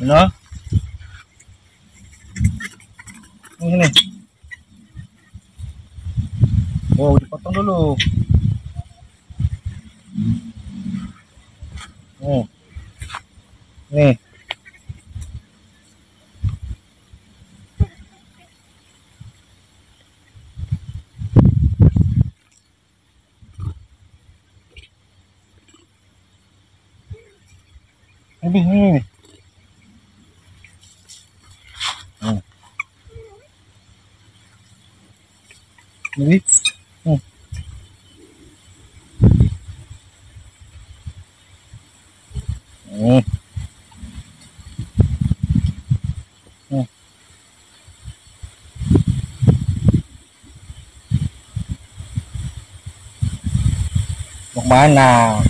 Ano? Ini. Oh, dipotong dulu. Oh. Nih. Ini, ini, ini. Hmm. Ini. Hmm. Hmm. Hmm. Mau mana?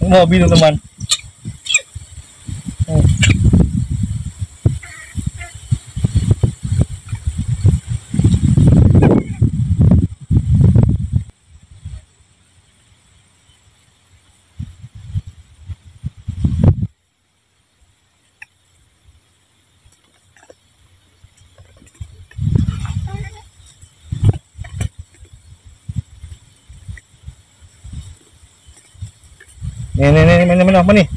Mobil teman. Hmm. Nih, nih, nih, mana, mana, apa nih?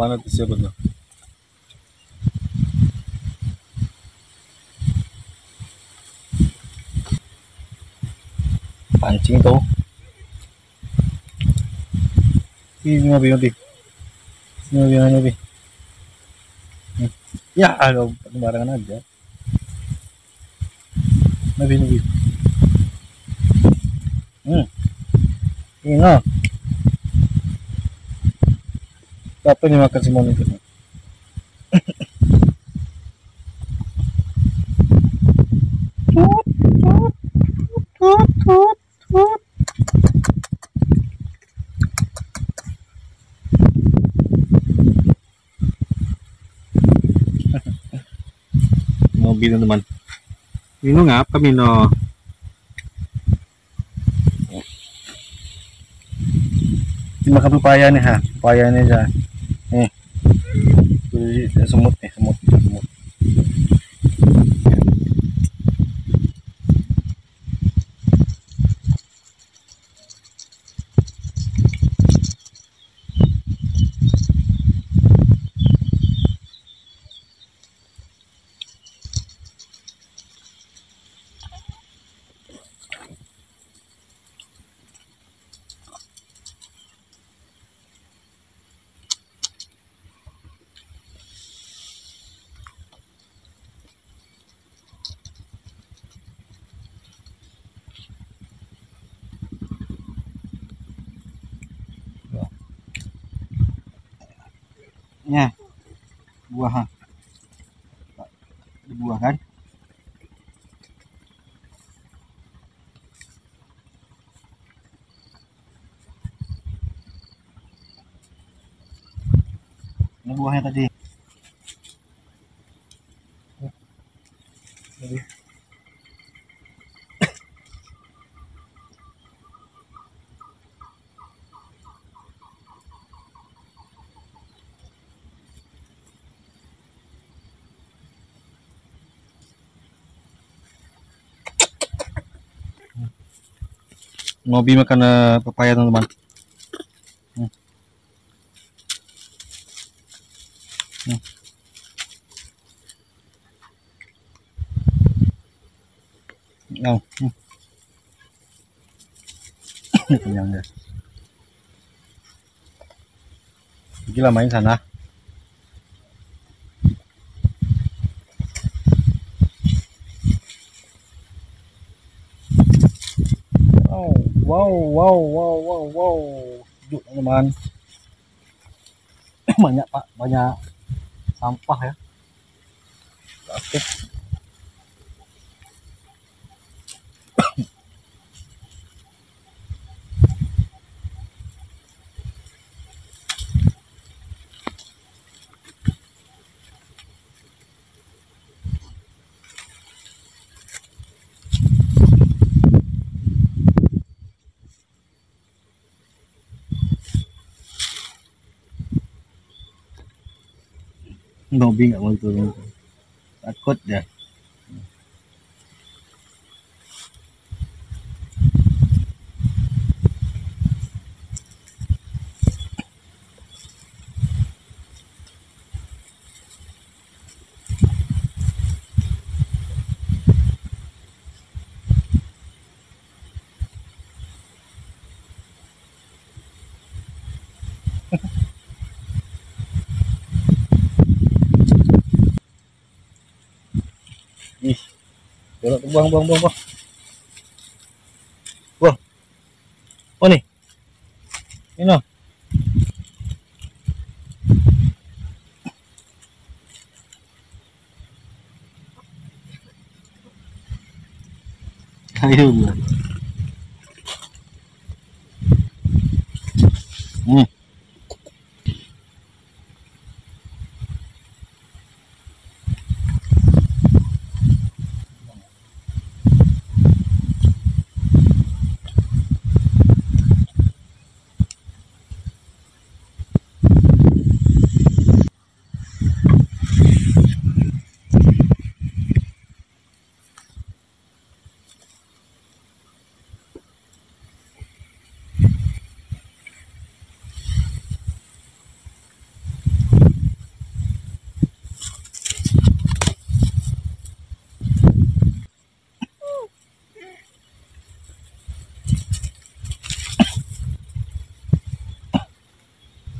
Ke mana tuh siapa tuh? Pancing tuh. Ini ngopi ngopi. Ngopi ngopi. Hmm. Ya, ada sembarangan aja. Ngopi ngopi. Hmm. Ini no. Apa nih makan semua itu? Tut, tut, tut, tut, tut. Mobil teman. Mino ngapa Mino? Dimakan pepaya nih ha, pepaya nih aja. Nih. Tuh, semut nih, semut, semut. Ya. Buah ha. Buah kan? Ini buahnya tadi. Tadi. Ngobi makan eh, pepaya teman-teman. Hmm. Hmm. Hmm. Pergilah main sana. Wow, wow, wow, wow. Sejuk teman. banyak pak, banyak sampah ya. Plastik. Bobby nggak mau turun. Takut dia. Belok buang buang buang buang. Buang. Oh nih. Ini noh. Ayo. Hmm.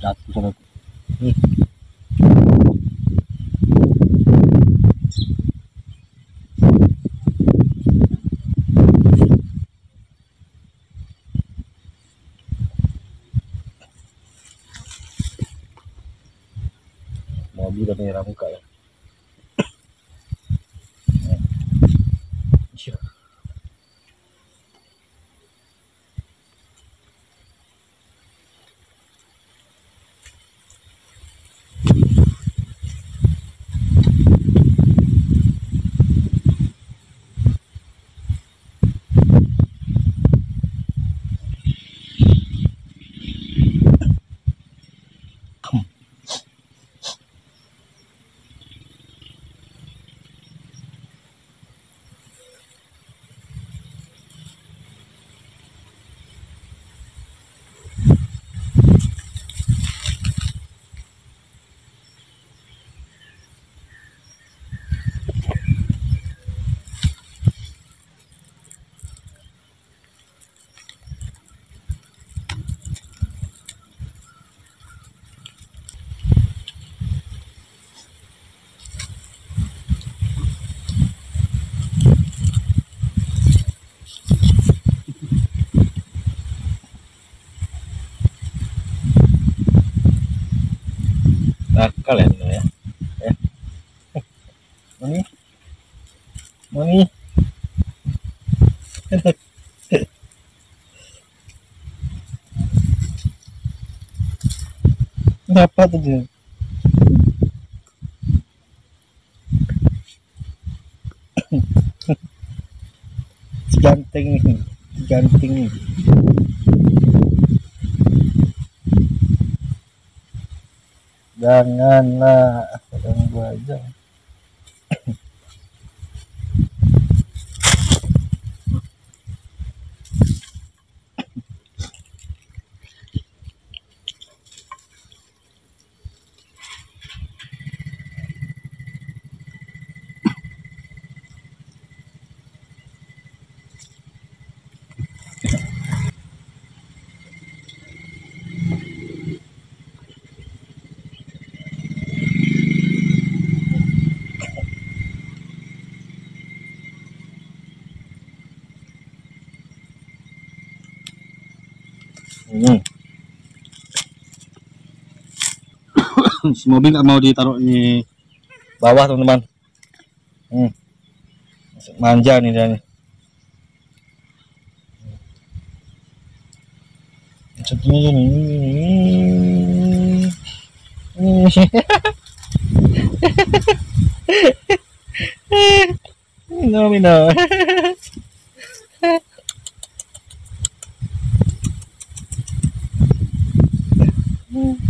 Jatuh sana. Hmm. Mobil Nakal ya Nino ya. ya. Mani. Mani. Kenapa tuh dia? Ganteng nih, ganteng nih. Janganlah, ganggu aja. Si mobil nggak mau ditaruh di bawah teman-teman hmm. manja nih dia nih nih no no Dis.